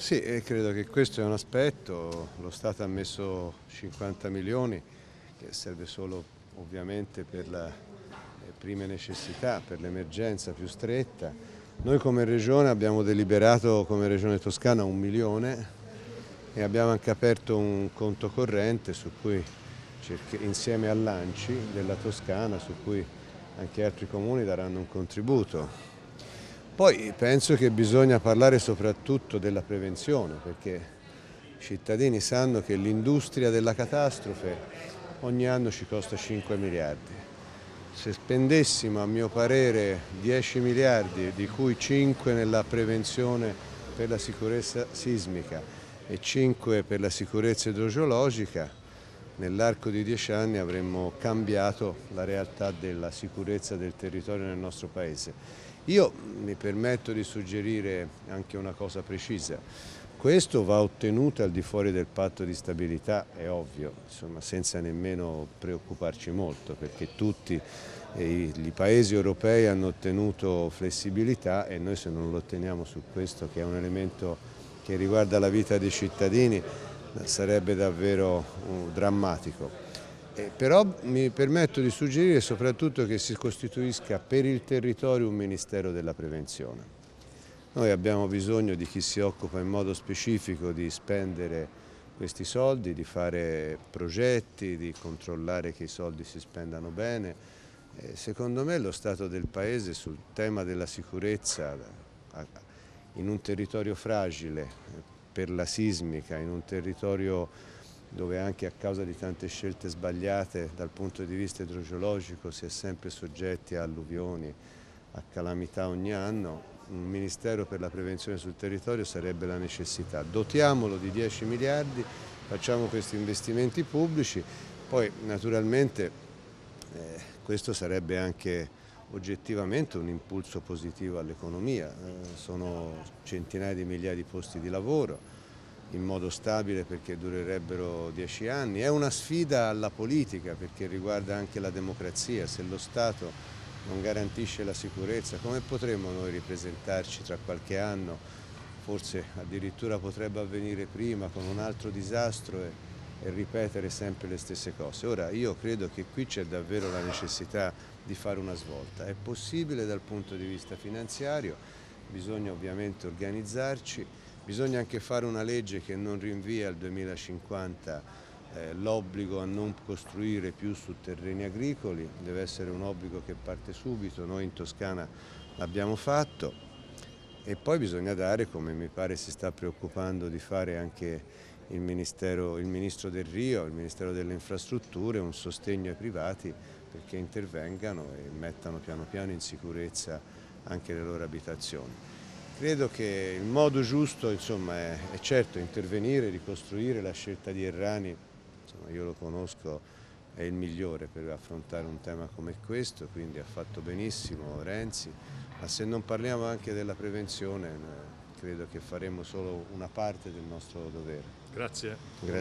Sì, credo che questo è un aspetto, lo Stato ha messo 50 milioni che serve solo ovviamente per le prime necessità, per l'emergenza più stretta. Noi come Regione abbiamo deliberato come Regione Toscana un milione e abbiamo anche aperto un conto corrente su cui insieme all'Anci della Toscana su cui anche altri comuni daranno un contributo. Poi penso che bisogna parlare soprattutto della prevenzione perché i cittadini sanno che l'industria della catastrofe ogni anno ci costa 5 miliardi. Se spendessimo a mio parere 10 miliardi di cui 5 nella prevenzione per la sicurezza sismica e 5 per la sicurezza idrogeologica nell'arco di dieci anni avremmo cambiato la realtà della sicurezza del territorio nel nostro Paese. Io mi permetto di suggerire anche una cosa precisa. Questo va ottenuto al di fuori del patto di stabilità, è ovvio, insomma, senza nemmeno preoccuparci molto, perché tutti i paesi europei hanno ottenuto flessibilità e noi se non lo otteniamo su questo, che è un elemento che riguarda la vita dei cittadini, sarebbe davvero uh, drammatico. Eh, però mi permetto di suggerire soprattutto che si costituisca per il territorio un Ministero della Prevenzione. Noi abbiamo bisogno di chi si occupa in modo specifico di spendere questi soldi, di fare progetti, di controllare che i soldi si spendano bene. Eh, secondo me lo Stato del Paese sul tema della sicurezza in un territorio fragile per la sismica, in un territorio dove anche a causa di tante scelte sbagliate dal punto di vista idrogeologico si è sempre soggetti a alluvioni, a calamità ogni anno, un Ministero per la prevenzione sul territorio sarebbe la necessità. Dotiamolo di 10 miliardi, facciamo questi investimenti pubblici, poi naturalmente eh, questo sarebbe anche oggettivamente un impulso positivo all'economia, eh, sono centinaia di migliaia di posti di lavoro in modo stabile perché durerebbero dieci anni, è una sfida alla politica perché riguarda anche la democrazia, se lo Stato non garantisce la sicurezza come potremo noi ripresentarci tra qualche anno, forse addirittura potrebbe avvenire prima con un altro disastro e ripetere sempre le stesse cose. Ora io credo che qui c'è davvero la necessità di fare una svolta. È possibile dal punto di vista finanziario, bisogna ovviamente organizzarci, bisogna anche fare una legge che non rinvia al 2050 eh, l'obbligo a non costruire più su terreni agricoli, deve essere un obbligo che parte subito, noi in Toscana l'abbiamo fatto e poi bisogna dare, come mi pare si sta preoccupando di fare anche il, il Ministro del Rio, il Ministero delle Infrastrutture, un sostegno ai privati perché intervengano e mettano piano piano in sicurezza anche le loro abitazioni. Credo che il modo giusto insomma, è, è, certo intervenire, ricostruire la scelta di Errani, insomma, io lo conosco, è il migliore per affrontare un tema come questo, quindi ha fatto benissimo Renzi, ma se non parliamo anche della prevenzione credo che faremo solo una parte del nostro dovere. Grazie. Grazie.